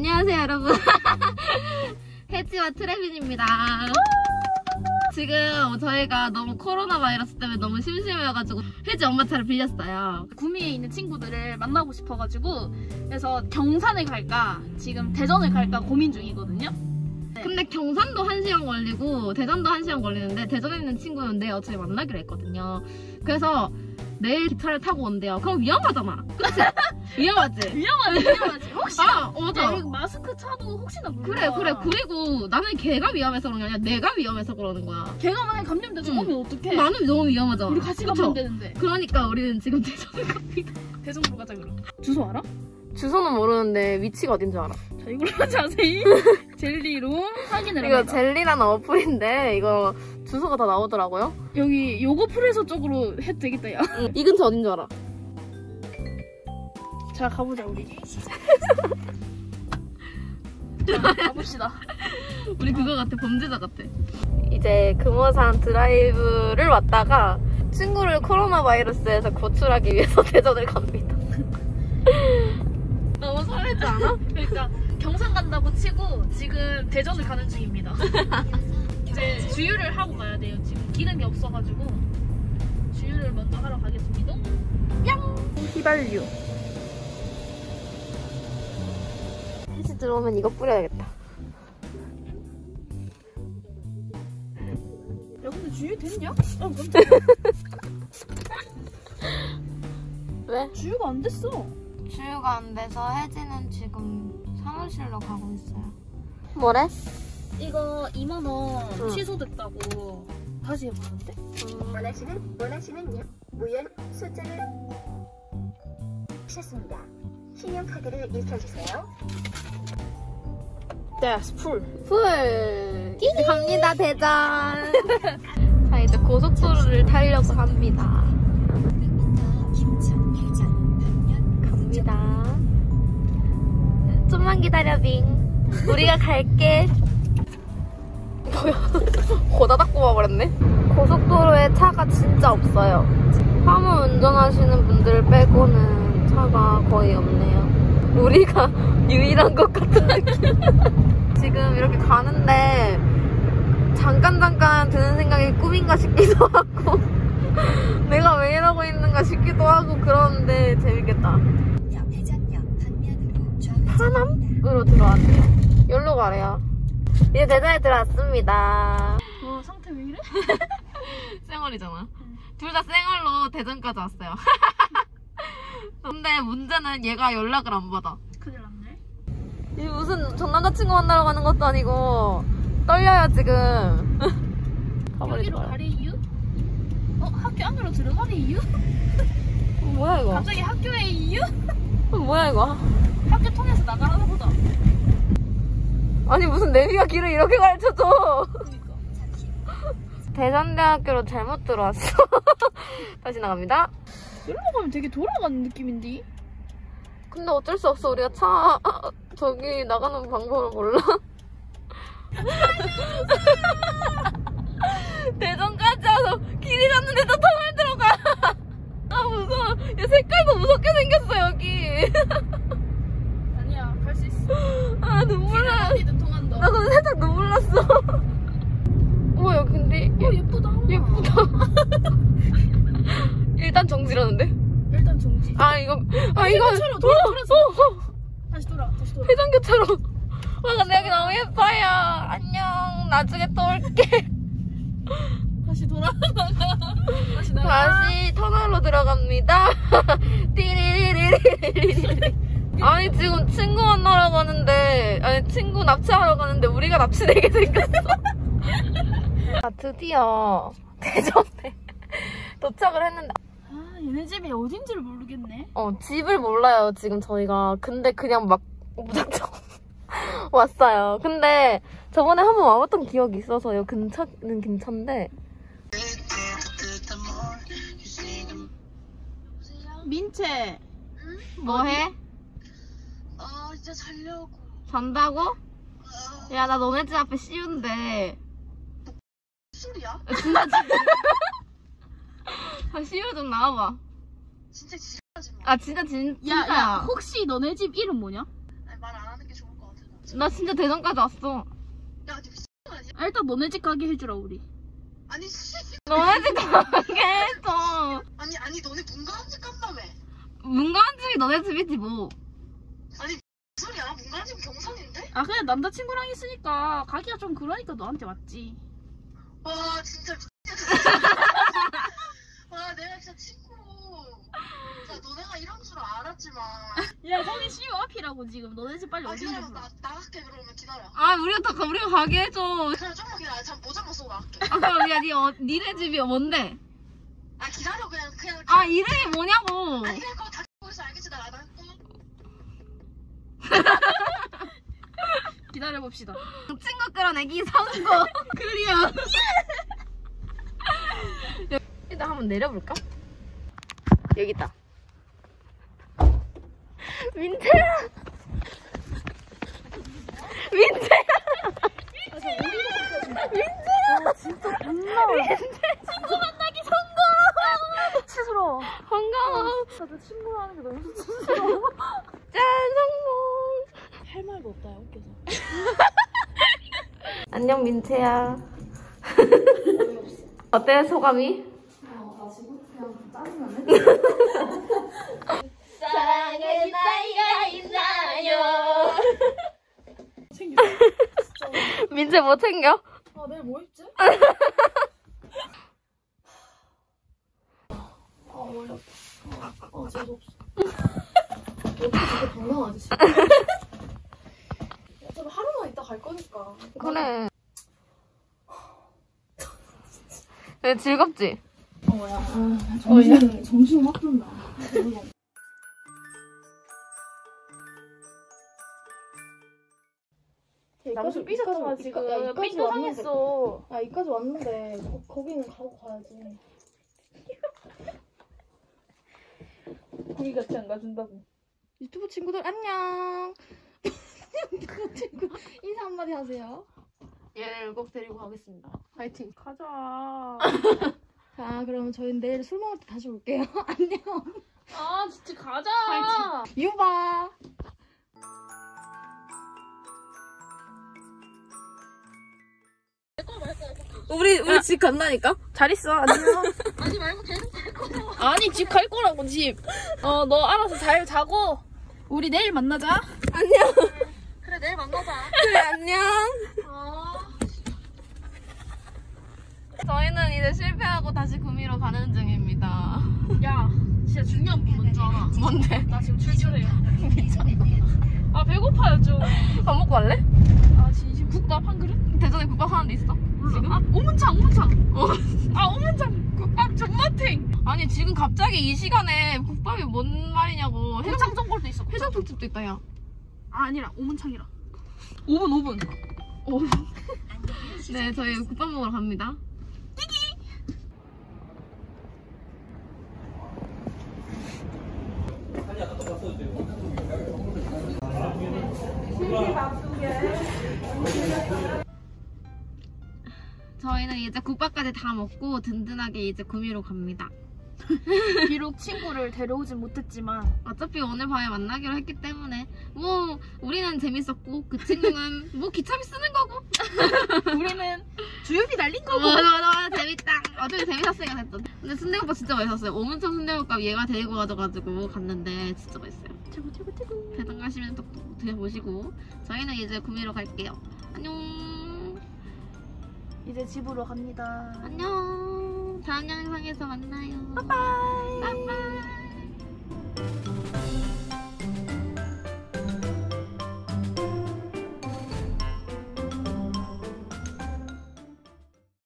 안녕하세요 여러분 해지와 트레빈입니다 지금 저희가 너무 코로나 바이러스 때문에 너무 심심해가지고 해지 엄마 차를 빌렸어요 구미에 있는 친구들을 만나고 싶어가지고 그래서 경산을 갈까 지금 대전을 갈까 고민 중이거든요. 네. 근데 경산도 1시간 걸리고 대전도 1시간 걸리는데 대전에 있는 친구는 내일 어차피 만나기로 했거든요 그래서 내일 기차를 타고 온대요 그럼 위험하잖아 그치? 위험하지? 위험하지 위험하지 혹시 아 맞아 야, 마스크 차도 혹시나 몰라. 그래 그래 그리고 나는 걔가 위험해서 그런 게 아니라 내가 위험해서 그러는 거야 걔가 만약 감염돼서 응. 오면 어떡해? 나는 너무 위험하잖아 우리 같이? 가면 되는데 그러니까 우리는 지금 대전을 갑니다 대전으로 가자 그럼. 주소 알아? 주소는 모르는데 위치가 어딘 줄 알아 자 이걸로 자세히 젤리로 확인을 이거 합니다. 젤리라는 어플인데 이거 주소가 다 나오더라고요 여기 요거 프레소 쪽으로 해도 되겠다 야. 이 근처 어딘 줄 알아 자 가보자 우리. 자 가봅시다. 우리 그거 같아 범죄자 같아 이제 금호산 드라이브를 왔다가 친구를 코로나 바이러스에서 구출하기 위해서 대전을 갑니다 너무 설레지 않아? 그러니까 경산 간다고 치고 지금 대전을 가는 중입니다. 이제 주유를 하고 가야 돼요. 지금 기름이 없어가지고 주유를 먼저 하러 가겠습니다. 휘발유 다시 들어오면 이거 뿌려야겠다 야 근데 주유 됐냐? 어 깜짝이야. 왜? 주유가 안 됐어. 주유가 안 돼서 혜지는 지금 사무실로 가고 있어요 뭐래? 이거 2만 원 응. 취소됐다고 다시 해보는데? 원하시는 원하시는 무연 숫자를 하셨습니다. 신용카드를 읽혀주세요. That's full. 풀 이제 갑니다 대전 자 이제 고속도로를 타려고 합니다 갑니다 좀만 기다려 빙 우리가 갈게 고다닥 뽑아버렸네. 고속도로에 차가 진짜 없어요. 화물 운전하시는 분들 빼고는 차가 거의 없네요. 우리가 유일한 것 같은 느낌. 지금 이렇게 가는데 잠깐 잠깐 드는 생각이 꿈인가 싶기도 하고 내가 왜 이러고 있는가 싶기도 하고 그러는데 재밌겠다. 하남으로 들어왔네요. 여기로 가래요 이제 대전에 들어왔습니다 와 상태 왜 이래? 쌩얼이잖아 둘다 쌩얼로 대전까지 왔어요 근데 문제는 얘가 연락을 안 받아 큰일 났네. 이 무슨 전 남자친구 만나러 가는 것도 아니고 떨려요 지금 여기로 가리 이유? 어 학교 안으로 들어가리 이유? 어, 뭐야 이거 갑자기 학교에 이유? 어, 뭐야 이거 학교 통해서 나가라나 보다. 아니 무슨 내비가 길을 이렇게 가르쳐줘 그러니까. 대전대학교로 잘못 들어왔어 다시 나갑니다 이러고 가면 되게 돌아가는 느낌인데? 근데 어쩔 수 없어 우리가 차 저기 나가는 방법을 몰라 대전까지 와서 길이 갔는데 또 터널 들어가 아 무서워 야 색깔도 무섭게 생겼어 여기 아니야 갈 수 있어. 아 눈물. 눈물 났어 뭐야 근데 어 예쁘다. 예쁘다 일단 정지라는데 일단 정지. 아 이거 아 이거 회전교차로 돌아, 어, 돌아서. 어, 어. 다시 돌아 다시 돌아. 회전교차로 아 근데 여기 너무 예뻐요 안녕 나중에 또 올게 다시 돌아. 다시 나가. 다시 터널로 들어갑니다 띠리리리리리리 아니 지금 친구 만나러 가는데 아니 친구 납치하러 가는데 우리가 납치되게 생겼어. 아 드디어 대전에 도착을 했는데. 아 얘네 집이 어딘지를 모르겠네. 어 집을 몰라요 지금 저희가. 근데 그냥 막 무작정 왔어요. 근데 저번에 한번 와봤던 기억이 있어서요. 근처는 근처인데. 민채. 뭐해? 아 진짜 자려고. 잔다고? 야 나 너네 집 앞에 씌운데 술이야? 진짜 진짜 아 씌우 좀 나와봐 진짜 지랄하지 마. 아 진짜 진, 야, 진짜야 야, 혹시 너네 집 이름 뭐냐? 말 안 하는 게 좋을 것 같아. 나 진짜 대전까지 왔어. 야, 니 미친 거 아니야? 아, 일단 너네 집 가게 해주라 우리. 아니, 씨. 너네 집 가게 해줘. 아니, 아니, 너네 문가한 집 간다며. 문가한 집이 너네 집이지 뭐. 무슨 소리야? 문가한집 경선인데? 아 그냥 남자친구랑 있으니까 가기가 좀 그러니까 너한테 왔지. 와, 진짜. 와, 내가 진짜 친구. 자, 너네가 이런 줄 알았지만. 야 거기 CU 앞이라고 지금 너네 집 빨리 아, 어딘지 기다려. 나, 나갈게, 그러면 기다려. 아 우리가 다 우리가 가게 해줘. 그냥 조금만 기다려. 잠 모자만 쓰고 나갈게. 아 그럼 야, 니 어, 니네 집이 뭔데? 아, 기다려. 그냥, 그냥. 아 이름이 뭐냐고. 아니, 그냥 다 보고 있어. 알겠지? 나 나갈게. 기다려 봅시다. 친구 끌어내기 성공. 클리어. 일단 한번 내려볼까? 여기 있다. 민재야. 민재야. 민재야. 진짜 존나. 친구 만나기 성공. 스스로. 반가워. 나도 친구라는 게 너무 말도 없다 야 웃겨서. 안녕 민채야. 어때 소감이? 사랑의 나이가 있나요? 민채 뭐 챙겨? 아 내일 뭐 입지? 아 원래 어 재수 없어. 어떻게 하루만 거니까. 그래. 왜 즐겁지? 어야. 아, 정신 정신 확 든다. 남수 삐졌잖아 지금. 삐도 상했어. 아, 이까지 왔는데 거, 거기는 가고 가야지. 거기 같이 안 가준다고. 유튜브 친구들 안녕. 친구 인사 한마디 하세요. 얘를 꼭 데리고 가겠습니다. 파이팅. 가자. 자, 그러면 저희는 내일 술 먹을 때 다시 올게요. 안녕. 아 진짜 가자. 파이팅. 유바. 우리 우리 집 간다니까? 잘 있어. 안녕. 아니 말고 계속 갈 거잖아. 아니 집 갈 거라고 집. 어 너 알아서 잘 자고 우리 내일 만나자. 안녕. 내일 만나자. 그래 안녕. 어. 저희는 이제 실패하고 다시 구미로 가는 중입니다. 야 진짜 중요한 거 뭔지 알아? 뭔데? 나 지금 출출해요. 아 배고파요 좀. 밥 먹고 갈래? 아 진심 국밥 한 그릇? 대전에 국밥 하는 데 있어? 지금? 아 오문창 오문창. 어. 아 오문창 국밥 존맛탱. 아니 지금 갑자기 이 시간에 국밥이 뭔 말이냐고. 해장 해장 전골도 있어. 곱창. 해장국집도 있다 야. 아 아니라 오문창이라. 5분 5분. 네 저희 국밥 먹으러 갑니다. 저희는 이제 국밥까지 다 먹고 든든하게 이제 구미로 갑니다. 비록 친구를 데려오진 못했지만 어차피 오늘 밤에 만나기로 했기 때문에 뭐 우리는 재밌었고 그 친구는 뭐 기차비 쓰는 거고. 우리는 주유비 날린 거고. 맞아 맞아 맞아. 재밌다. 어차피 재밌었으니까 됐던. 근데 순대국밥 진짜 맛있었어요. 오문천 순대국밥 얘가 데리고 가져가지고 갔는데 진짜 맛있어요. 최고 최고 최고. 대전 가시면 또 드셔보시고 저희는 이제 구미로 갈게요. 안녕. 이제 집으로 갑니다. 안녕 다음 영상에서 만나요. 빠빠이. 빠빠이.